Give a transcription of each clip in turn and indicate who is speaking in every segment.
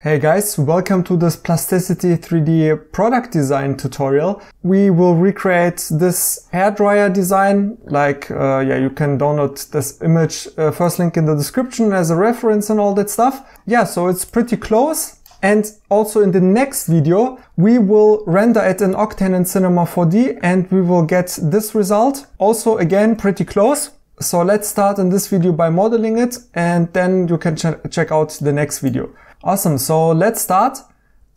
Speaker 1: Hey guys, welcome to this Plasticity 3D product design tutorial. We will recreate this hairdryer design, like, uh, yeah, you can download this image, uh, first link in the description as a reference and all that stuff. Yeah, so it's pretty close. And also in the next video, we will render it in Octane and Cinema 4D and we will get this result. Also again, pretty close. So let's start in this video by modeling it and then you can ch check out the next video. Awesome. So let's start.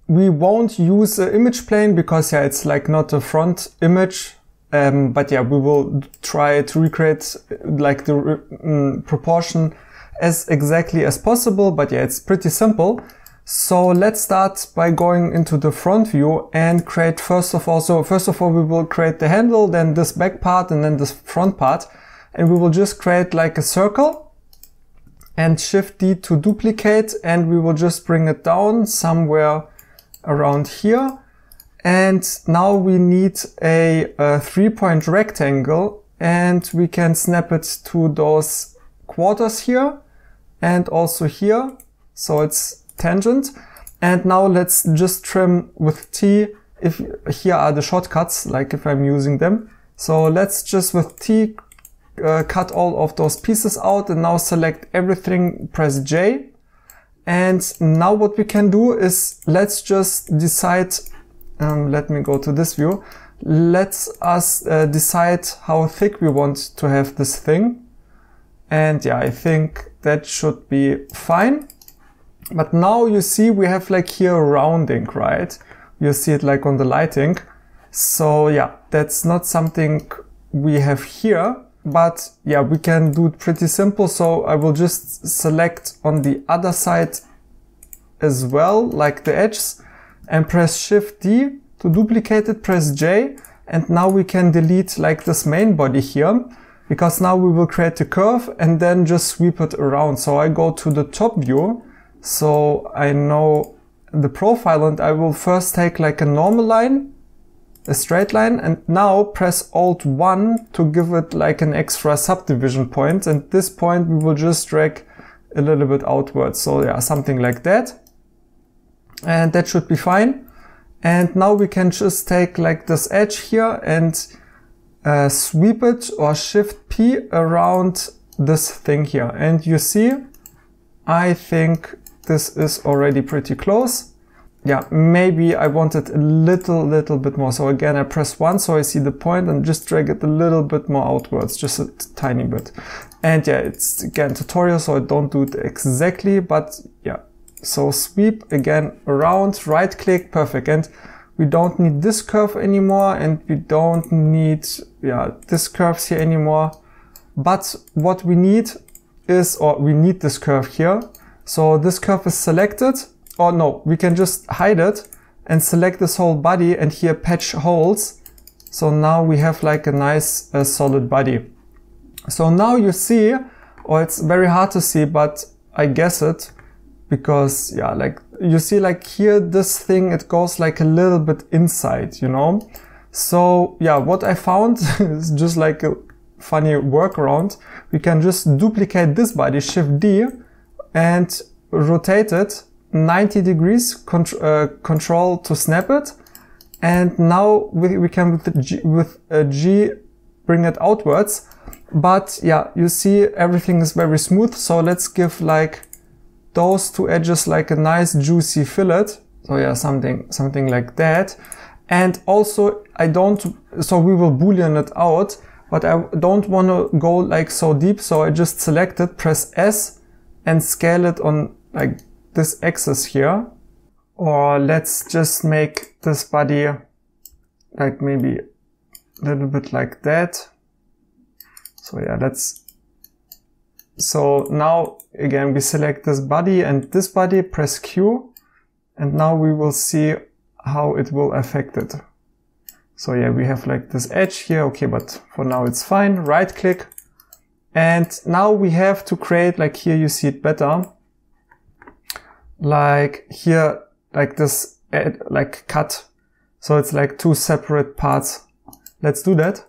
Speaker 1: We won't use an image plane because yeah, it's like not a front image. Um, but yeah, we will try to recreate like the um, proportion as exactly as possible. But yeah, it's pretty simple. So let's start by going into the front view and create first of all, so first of all, we will create the handle, then this back part and then this front part. And we will just create like a circle and shift D to duplicate and we will just bring it down somewhere around here. And now we need a, a three point rectangle and we can snap it to those quarters here and also here. So it's tangent. And now let's just trim with T if here are the shortcuts, like if I'm using them. So let's just with T uh, cut all of those pieces out and now select everything, press J. And now what we can do is let's just decide, um, let me go to this view. Let's us uh, decide how thick we want to have this thing. And yeah, I think that should be fine. But now you see we have like here rounding, right? You see it like on the lighting. So yeah, that's not something we have here. But yeah, we can do it pretty simple. So I will just select on the other side as well, like the edges and press shift D to duplicate it, press J. And now we can delete like this main body here because now we will create a curve and then just sweep it around. So I go to the top view. So I know the profile and I will first take like a normal line a straight line and now press Alt 1 to give it like an extra subdivision point and this point we will just drag a little bit outwards. So yeah, something like that. And that should be fine. And now we can just take like this edge here and uh, sweep it or shift P around this thing here. And you see, I think this is already pretty close yeah, maybe I want it a little, little bit more. So again, I press one so I see the point and just drag it a little bit more outwards, just a tiny bit. And yeah, it's again tutorial, so I don't do it exactly, but yeah. So sweep again around, right click, perfect. And we don't need this curve anymore and we don't need, yeah, this curves here anymore. But what we need is, or we need this curve here. So this curve is selected or no, we can just hide it and select this whole body and here patch holes. So now we have like a nice uh, solid body. So now you see, or it's very hard to see, but I guess it because yeah, like you see like here, this thing, it goes like a little bit inside, you know? So yeah, what I found is just like a funny workaround. We can just duplicate this body, shift D and rotate it 90 degrees uh, control to snap it. And now we, we can with, G, with a G bring it outwards. But yeah, you see everything is very smooth. So let's give like those two edges like a nice juicy fillet. So yeah, something, something like that. And also I don't, so we will boolean it out, but I don't want to go like so deep. So I just select it, press S and scale it on like this axis here. Or let's just make this body like maybe a little bit like that. So yeah, let's, so now again, we select this body and this body, press Q, and now we will see how it will affect it. So yeah, we have like this edge here. Okay, but for now it's fine. Right click. And now we have to create, like here you see it better like here, like this, like cut. So it's like two separate parts. Let's do that.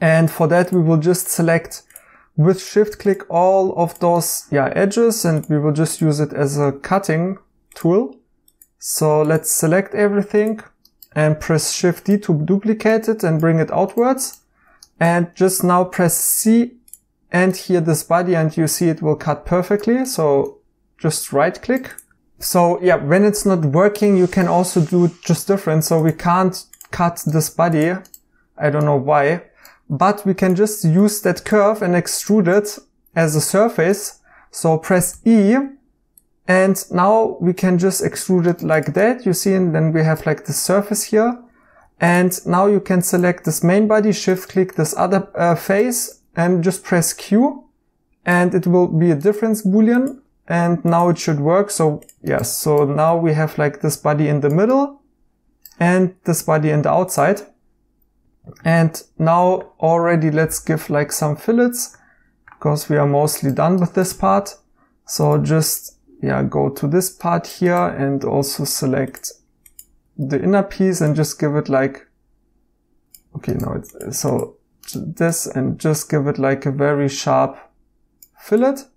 Speaker 1: And for that, we will just select with shift click all of those yeah, edges and we will just use it as a cutting tool. So let's select everything and press Shift D to duplicate it and bring it outwards. And just now press C and here this body and you see it will cut perfectly. So just right click. So yeah, when it's not working, you can also do just different. So we can't cut this body. I don't know why, but we can just use that curve and extrude it as a surface. So press E and now we can just extrude it like that. You see, and then we have like the surface here. And now you can select this main body, shift click this other uh, face and just press Q and it will be a difference boolean and now it should work. So yes, so now we have like this body in the middle and this body in the outside. And now already let's give like some fillets because we are mostly done with this part. So just, yeah, go to this part here and also select the inner piece and just give it like, okay, no, it's, so this and just give it like a very sharp fillet.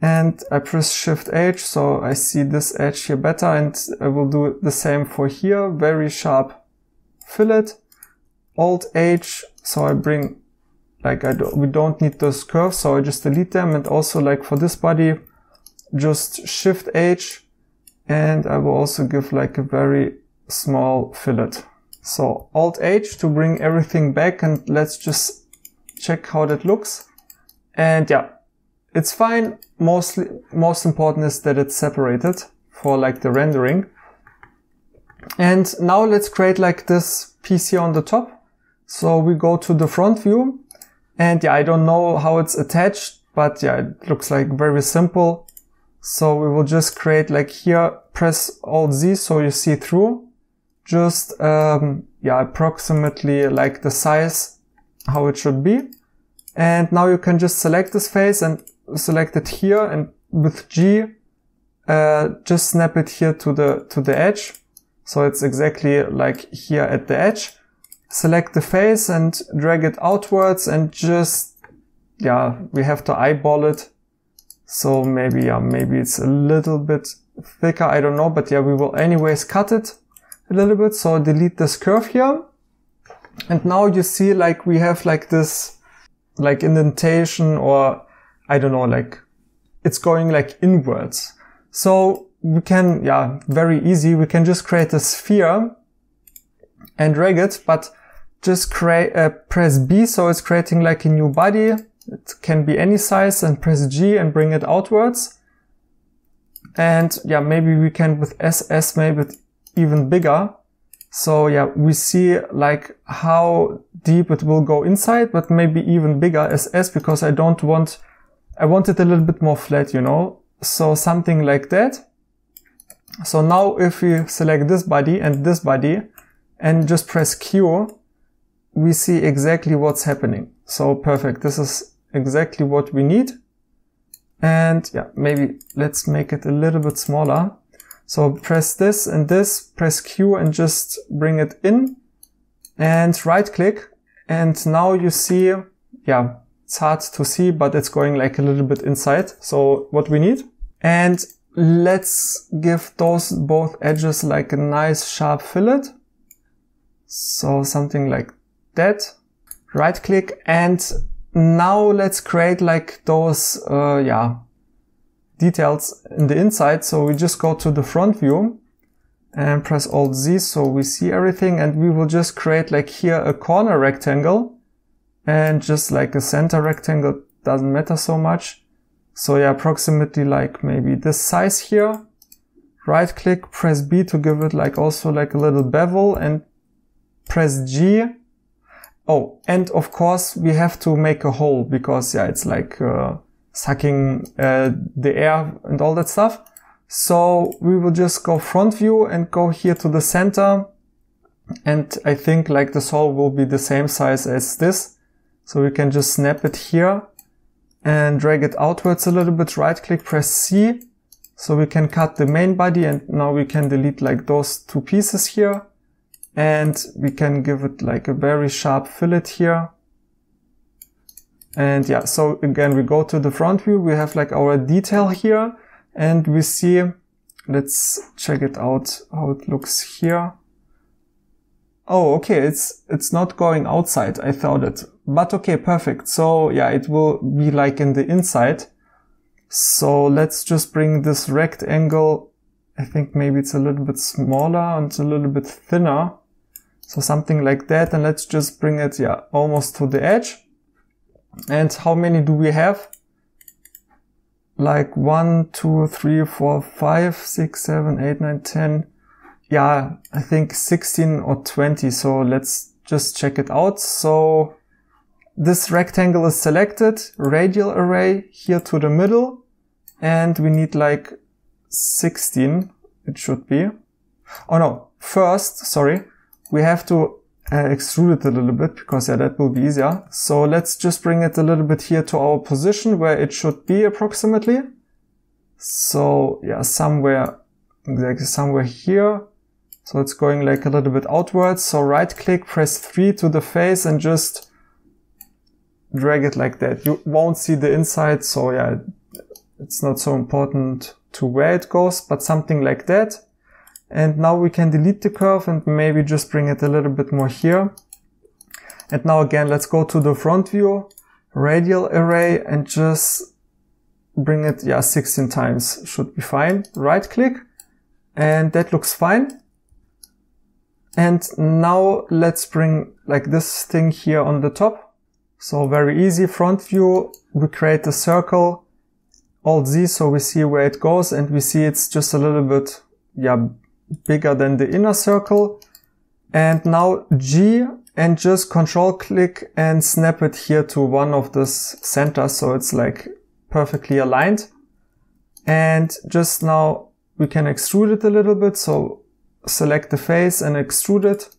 Speaker 1: And I press shift H, so I see this edge here better and I will do the same for here, very sharp fillet. Alt H, so I bring, like I do, we don't need those curves, so I just delete them. And also like for this body, just shift H and I will also give like a very small fillet. So Alt H to bring everything back and let's just check how that looks. And yeah, it's fine. Mostly, most important is that it's separated for like the rendering. And now let's create like this piece here on the top. So we go to the front view and yeah, I don't know how it's attached, but yeah, it looks like very simple. So we will just create like here, press Alt Z so you see through. Just, um, yeah, approximately like the size, how it should be. And now you can just select this face and select it here and with G, uh, just snap it here to the, to the edge. So it's exactly like here at the edge. Select the face and drag it outwards and just, yeah, we have to eyeball it. So maybe, yeah, maybe it's a little bit thicker. I don't know, but yeah, we will anyways cut it a little bit. So delete this curve here. And now you see like we have like this like indentation or I don't know, like it's going like inwards. So we can, yeah, very easy. We can just create a sphere and drag it, but just create, uh, press B. So it's creating like a new body. It can be any size and press G and bring it outwards. And yeah, maybe we can with SS maybe even bigger. So yeah, we see like how deep it will go inside, but maybe even bigger SS because I don't want I want it a little bit more flat, you know? So something like that. So now if we select this body and this body and just press Q, we see exactly what's happening. So perfect. This is exactly what we need. And yeah, maybe let's make it a little bit smaller. So press this and this, press Q and just bring it in and right click. And now you see, yeah, it's hard to see, but it's going like a little bit inside. So what we need. And let's give those both edges like a nice sharp fillet. So something like that. Right click and now let's create like those, uh, yeah, details in the inside. So we just go to the front view and press Alt Z so we see everything and we will just create like here a corner rectangle and just like a center rectangle doesn't matter so much. So yeah, approximately like maybe this size here. Right click, press B to give it like also like a little bevel and press G. Oh, and of course we have to make a hole because yeah, it's like uh, sucking uh, the air and all that stuff. So we will just go front view and go here to the center. And I think like this hole will be the same size as this. So we can just snap it here and drag it outwards a little bit, right click, press C. So we can cut the main body and now we can delete like those two pieces here. And we can give it like a very sharp fillet here. And yeah, so again, we go to the front view. We have like our detail here and we see let's check it out, how it looks here. Oh, okay, it's, it's not going outside, I thought it. But okay, perfect. So yeah, it will be like in the inside. So let's just bring this rectangle. I think maybe it's a little bit smaller and a little bit thinner. So something like that. And let's just bring it, yeah, almost to the edge. And how many do we have? Like one, two, three, four, five, six, seven, eight, nine, ten. Yeah, I think 16 or 20. So let's just check it out. So this rectangle is selected, radial array here to the middle, and we need like 16, it should be. Oh no, first, sorry, we have to uh, extrude it a little bit because yeah, that will be easier. So let's just bring it a little bit here to our position where it should be approximately. So yeah, somewhere, exactly somewhere here. So it's going like a little bit outwards. So right click, press three to the face and just drag it like that. You won't see the inside, so yeah, it's not so important to where it goes, but something like that. And now we can delete the curve and maybe just bring it a little bit more here. And now again, let's go to the front view, radial array and just bring it, yeah, 16 times should be fine. Right click and that looks fine. And now let's bring like this thing here on the top so very easy front view. We create a circle, Alt Z, so we see where it goes and we see it's just a little bit, yeah, bigger than the inner circle. And now G and just control click and snap it here to one of the centers. So it's like perfectly aligned. And just now we can extrude it a little bit. So select the face and extrude it.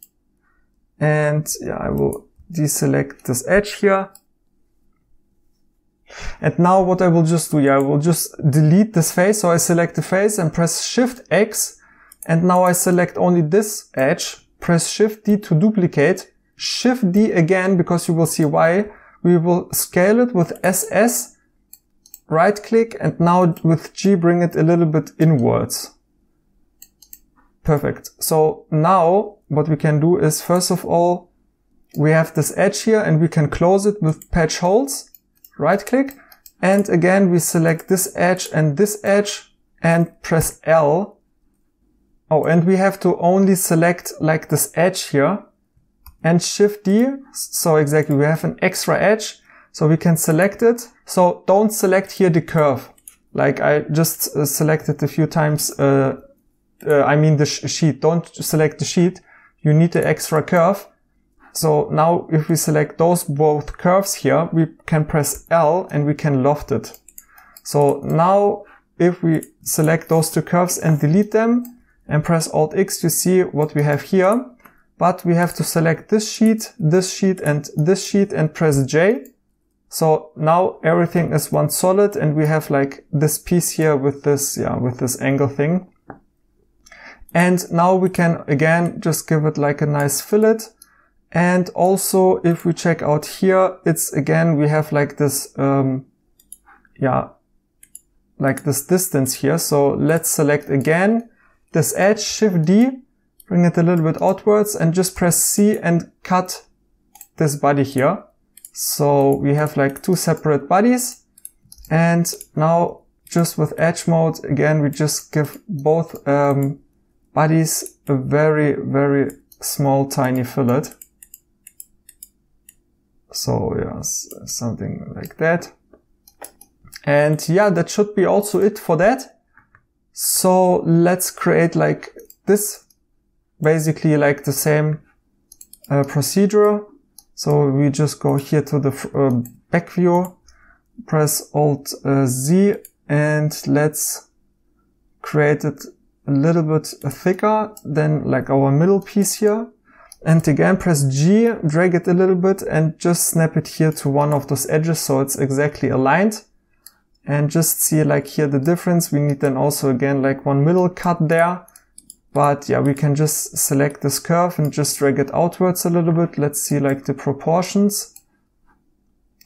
Speaker 1: And yeah, I will deselect this edge here. And now what I will just do, yeah, I will just delete this face. So I select the face and press Shift X. And now I select only this edge, press Shift D to duplicate, Shift D again, because you will see why. We will scale it with SS, right click, and now with G bring it a little bit inwards. Perfect. So now what we can do is first of all, we have this edge here and we can close it with patch holes, right click. And again, we select this edge and this edge and press L. Oh, and we have to only select like this edge here and shift D. So exactly, we have an extra edge. So we can select it. So don't select here the curve. Like I just uh, selected a few times. Uh, uh, I mean the sh sheet. Don't select the sheet. You need the extra curve. So now if we select those both curves here, we can press L and we can loft it. So now if we select those two curves and delete them and press Alt X, you see what we have here. But we have to select this sheet, this sheet and this sheet and press J. So now everything is one solid and we have like this piece here with this, yeah, with this angle thing. And now we can again just give it like a nice fillet and also if we check out here, it's again, we have like this, um, yeah, like this distance here. So let's select again this edge, shift D, bring it a little bit outwards and just press C and cut this body here. So we have like two separate bodies. And now just with edge mode, again, we just give both um, bodies a very, very small, tiny fillet. So yes, something like that. And yeah, that should be also it for that. So let's create like this, basically like the same uh, procedure. So we just go here to the uh, back view, press Alt uh, Z and let's create it a little bit thicker than like our middle piece here. And again, press G, drag it a little bit and just snap it here to one of those edges so it's exactly aligned. And just see like here the difference. We need then also again like one middle cut there. But yeah, we can just select this curve and just drag it outwards a little bit. Let's see like the proportions.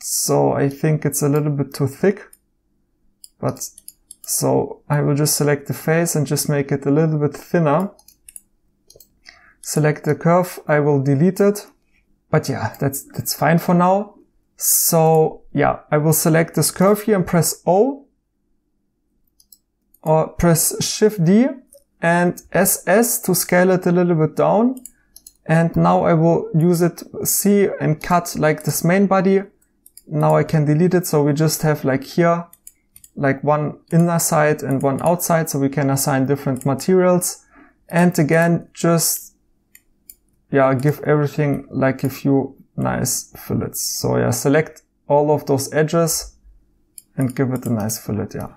Speaker 1: So I think it's a little bit too thick, but So I will just select the face and just make it a little bit thinner. Select the curve. I will delete it. But yeah, that's, that's fine for now. So yeah, I will select this curve here and press O or press Shift D and SS to scale it a little bit down. And now I will use it C and cut like this main body. Now I can delete it. So we just have like here, like one inner side and one outside. So we can assign different materials. And again, just, yeah, give everything like a few nice fillets. So yeah, select all of those edges and give it a nice fillet. Yeah.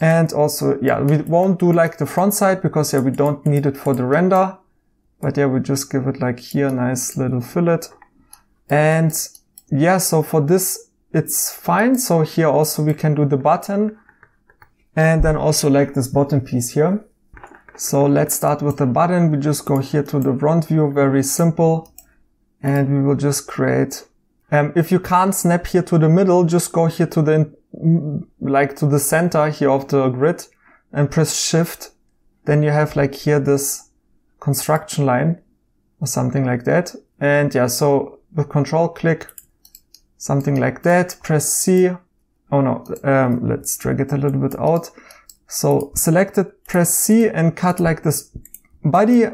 Speaker 1: And also, yeah, we won't do like the front side because yeah, we don't need it for the render. But yeah, we just give it like here, nice little fillet. And yeah, so for this, it's fine. So here also we can do the button and then also like this bottom piece here. So let's start with the button. We just go here to the front view, very simple. And we will just create, um, if you can't snap here to the middle, just go here to the like to the center here of the grid and press shift. Then you have like here this construction line or something like that. And yeah, so with control click, something like that, press C. Oh no, um, let's drag it a little bit out. So select it, press C and cut like this body.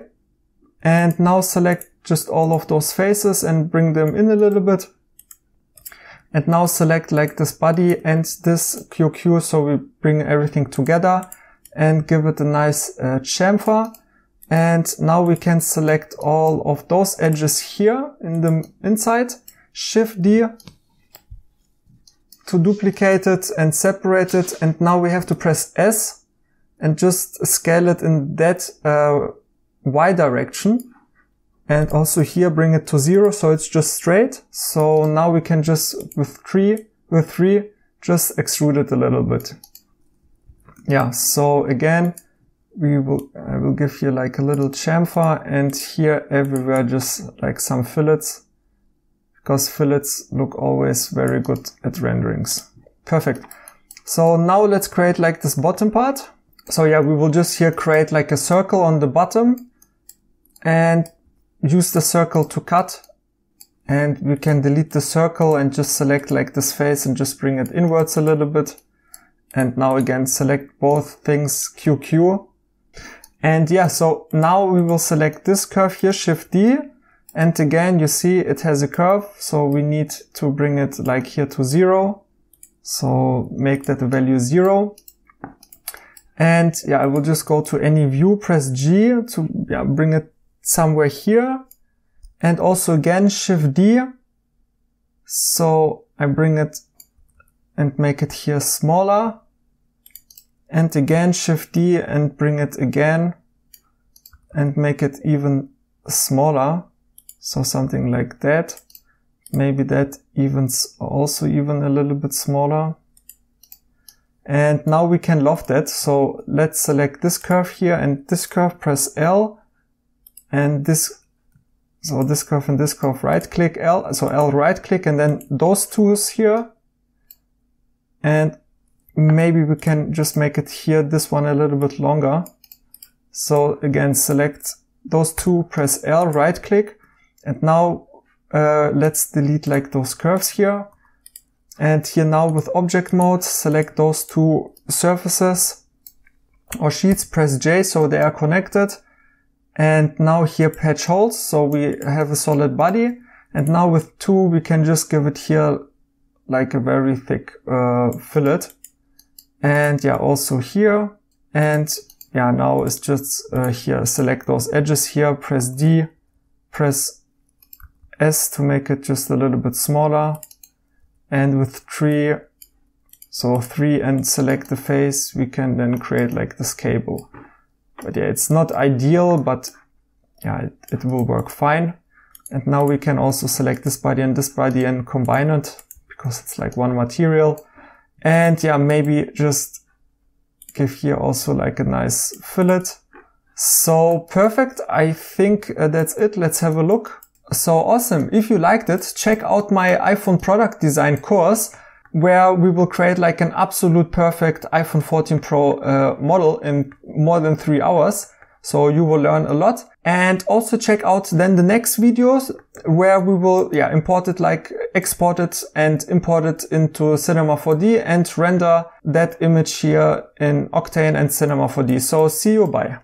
Speaker 1: And now select just all of those faces and bring them in a little bit. And now select like this body and this QQ. So we bring everything together and give it a nice uh, chamfer. And now we can select all of those edges here in the inside. Shift D to duplicate it and separate it. And now we have to press S and just scale it in that uh, Y direction and also here bring it to zero so it's just straight. So now we can just with three, with three, just extrude it a little bit. Yeah, so again, we will, I will give you like a little chamfer and here everywhere just like some fillets because fillets look always very good at renderings. Perfect. So now let's create like this bottom part. So yeah, we will just here create like a circle on the bottom and use the circle to cut and we can delete the circle and just select like this face and just bring it inwards a little bit. And now again, select both things QQ. And yeah, so now we will select this curve here, Shift D. And again, you see it has a curve. So we need to bring it like here to zero. So make that value zero. And yeah, I will just go to any view, press G to yeah, bring it somewhere here and also again shift D. So I bring it and make it here smaller and again shift D and bring it again and make it even smaller. So something like that. Maybe that evens also even a little bit smaller. And now we can loft that. So let's select this curve here and this curve, press L and this, so this curve and this curve, right click L, so L right click and then those tools here. And maybe we can just make it here, this one a little bit longer. So again, select those two, press L, right click. And now uh, let's delete like those curves here. And here now with object mode, select those two surfaces or sheets, press J so they are connected. And now here patch holes. So we have a solid body. And now with two, we can just give it here like a very thick uh, fillet. And yeah, also here. And yeah, now it's just uh, here, select those edges here, press D, press S to make it just a little bit smaller. And with three, so three and select the face, we can then create like this cable. But yeah, it's not ideal, but yeah, it, it will work fine. And now we can also select this body and this body and combine it because it's like one material. And yeah, maybe just give here also like a nice fillet. So perfect. I think uh, that's it. Let's have a look. So awesome. If you liked it, check out my iPhone product design course where we will create like an absolute perfect iPhone 14 Pro uh, model in more than three hours. So you will learn a lot and also check out then the next videos where we will, yeah, import it like export it and import it into Cinema 4D and render that image here in Octane and Cinema 4D. So see you. Bye.